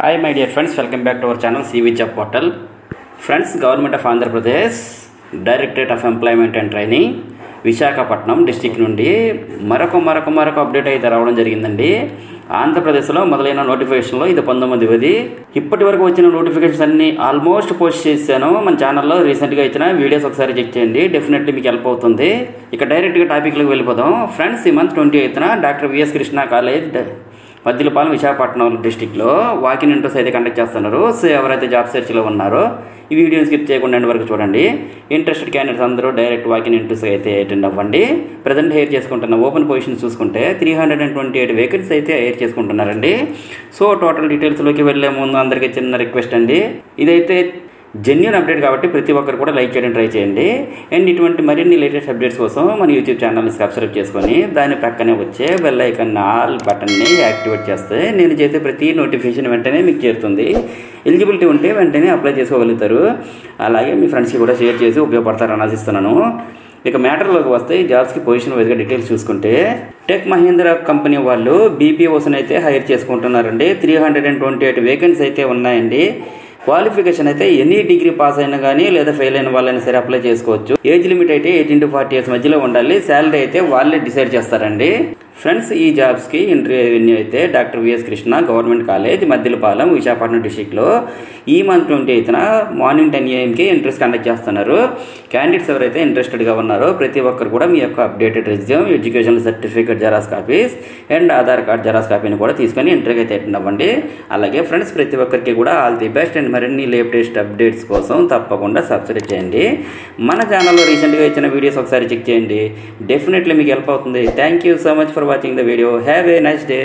Hi my dear friends welcome back to our channel CV job portal friends government of Andhra Pradesh directorate of employment and training Visakhapatnam district నుండి మరొక మరొక మరొక update అయితే రావడం జరిగిందండి. ఆంధ్రప్రదేశ్లో మొదలైన నోటిఫికేషన్లో ఇది పంతొమ్మిదివది ఇప్పటి వరకు వచ్చిన నోటిఫికేషన్స్ అన్ని ఆల్మోస్ట్ పోస్ట్ చేశాను. మన ఛానల్లో రీసెంట్గా ఇచ్చిన వీడియోస్ ఒకసారి చెక్ చేయండి. డెఫినెట్లీ మీకు హెల్ప్ అవుతుంది. ఇక డైరెక్ట్గా టాపిక్లోకి వెళ్ళిపోదాం. ఫ్రెండ్స్ ఈ month twenty ఎయిత్న doctor VS Krishna college Maddilapalem Visakhapatnam డిస్టిక్లో వాకిన్ ఇంటర్వ్యూస్ అయితే కండక్ట్ చేస్తున్నారు. సో ఎవరైతే జాబ్ సెర్చ్లో ఉన్నారో ఈ వీడియోని స్కిప్ చేయకుండా వరకు చూడండి. ఇంట్రెస్టెడ్ క్యాండిడేట్స్ అందరూ డైరెక్ట్ వాకిన్ ఇంటర్వ్యూస్ అయితే అటెండ్ అవ్వండి. ప్రజెంట్ హైర్ చేసుకుంటున్న ఓపెన్ పొజిషన్ చూసుకుంటే three hundred and twenty eight vacancy అయితే హైర్ చేసుకుంటున్నారండి. సో టోటల్ డీటెయిల్స్లోకి వెళ్ళే ముందు అందరికీ చిన్న రిక్వెస్ట్ అండి. ఇదైతే జెన్యున్ అప్డేట్ కాబట్టి ప్రతి ఒక్కరు కూడా లైక్ చేయడం ట్రై చేయండి. అండ్ ఇటువంటి మరిన్ని లేటెస్ట్ అప్డేట్స్ కోసం మన యూట్యూబ్ ఛానల్ని సబ్స్క్రైబ్ చేసుకొని దాని పక్కనే వచ్చే బెల్ ఐకన్ ఆల్ బటన్ని యాక్టివేట్ చేస్తే నేను చేసే ప్రతి నోటిఫికేషన్ వెంటనే మీకు చేరుతుంది. ఎలిజిబిలిటీ ఉంటే వెంటనే అప్లై చేసుకోగలుగుతారు. అలాగే మీ ఫ్రెండ్స్కి కూడా షేర్ చేసి ఉపయోగపడతారని ఆశిస్తున్నాను. ఇక మ్యాటర్లోకి వస్తే జాబ్స్కి పొజిషన్ వైజ్గా డీటెయిల్స్ చూసుకుంటే టెక్ మహీంద్రా కంపెనీ వాళ్ళు బీపీఓస్ని అయితే hire చేసుకుంటున్నారండి. Three hundred and twenty eight vacancy అయితే ఉన్నాయండి. క్వాలిఫికేషన్ అయితే ఎనీ డిగ్రీ పాస్ అయినా కానీ లేదా ఫెయిల్ అయిన వాళ్ళైనా సరే అప్లై చేసుకోవచ్చు. ఏజ్ లిమిట్ అయితే ఎయిటీన్ టు ఫార్టీ ఇయర్స్ మధ్యలో ఉండాలి. శాలరీ అయితే వాళ్ళే డిసైడ్ చేస్తారండి. ఫ్రెండ్స్ ఈ జాబ్స్కి ఇంటర్వ్యూ అయితే doctor VS Krishna government college Maddilapalem Visakhapatnam డిస్టిక్లో ఈ మంత్ ట్వంటీ ఎయిత్న మార్నింగ్ టెన్ ఏఎంకి ఇంట్రెస్ట్ కండక్ట్ చేస్తున్నారు. క్యాండిడేట్స్ ఎవరైతే ఇంట్రెస్టెడ్గా ఉన్నారో ప్రతి ఒక్కరు కూడా మీ యొక్క updated resume education certificate xerox copies and Aadhaar card xerox కాపీని కూడా తీసుకొని ఇంటర్వ్యూకి అయితే అటెండ్ అవ్వండి. అలాగే ఫ్రెండ్స్ ప్రతి ఒక్కరికి కూడా ఆల్ ది బెస్ట్ అండ్ మరిన్ని లేటెస్ట్ అప్డేట్స్ కోసం తప్పకుండా సబ్స్క్రైబ్ చేయండి. మన ఛానల్లో రీసెంట్గా ఇచ్చిన వీడియోస్ ఒకసారి చెక్ చేయండి. డెఫినెట్లీ మీకు హెల్ప్ అవుతుంది. Thank you so much for watching the video have a nice day